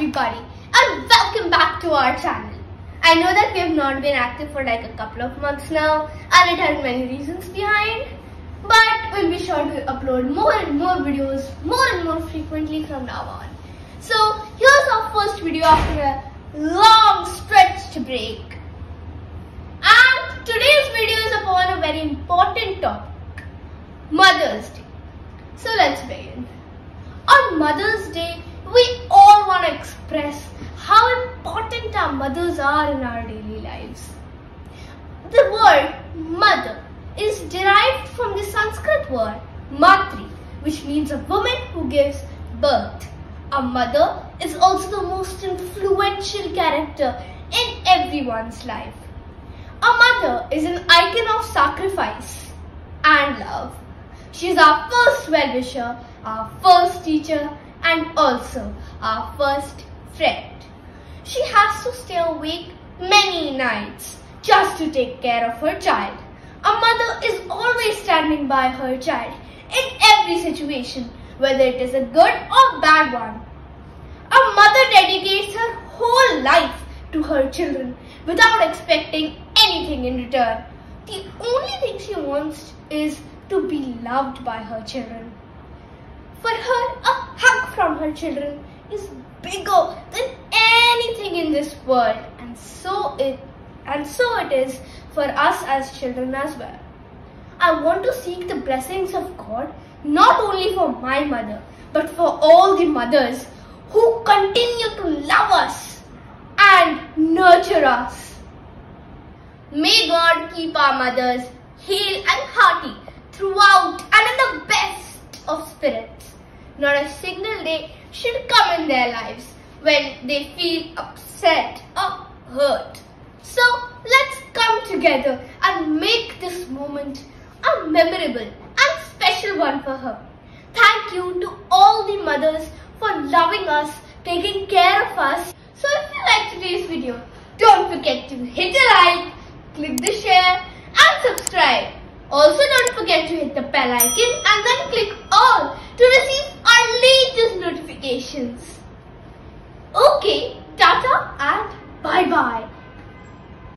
everybody and welcome back to our channel. I know that we have not been active for like a couple of months now and it has many reasons behind but we'll be sure to upload more and more videos more and more frequently from now on. So here's our first video after a long stretch to break. And today's video is upon a very important topic, Mother's Day. So let's begin. On Mother's Day, we all to express how important our mothers are in our daily lives. The word mother is derived from the Sanskrit word matri, which means a woman who gives birth. A mother is also the most influential character in everyone's life. A mother is an icon of sacrifice and love. She is our first well-wisher, our first teacher, and also our first friend. She has to stay awake many nights just to take care of her child. A mother is always standing by her child in every situation, whether it is a good or bad one. A mother dedicates her whole life to her children without expecting anything in return. The only thing she wants is to be loved by her children. For her, a children is bigger than anything in this world and so it and so it is for us as children as well. I want to seek the blessings of God not only for my mother but for all the mothers who continue to love us and nurture us. May God keep our mothers hale and hearty throughout and in the best of spirits. Not a single day should come in their lives when they feel upset or hurt. So let's come together and make this moment a memorable and special one for her. Thank you to all the mothers for loving us, taking care of us. So if you like today's video, don't forget to hit a like, click the share and subscribe. Also don't forget to hit the bell icon and then click all to receive Okay, tata and bye bye.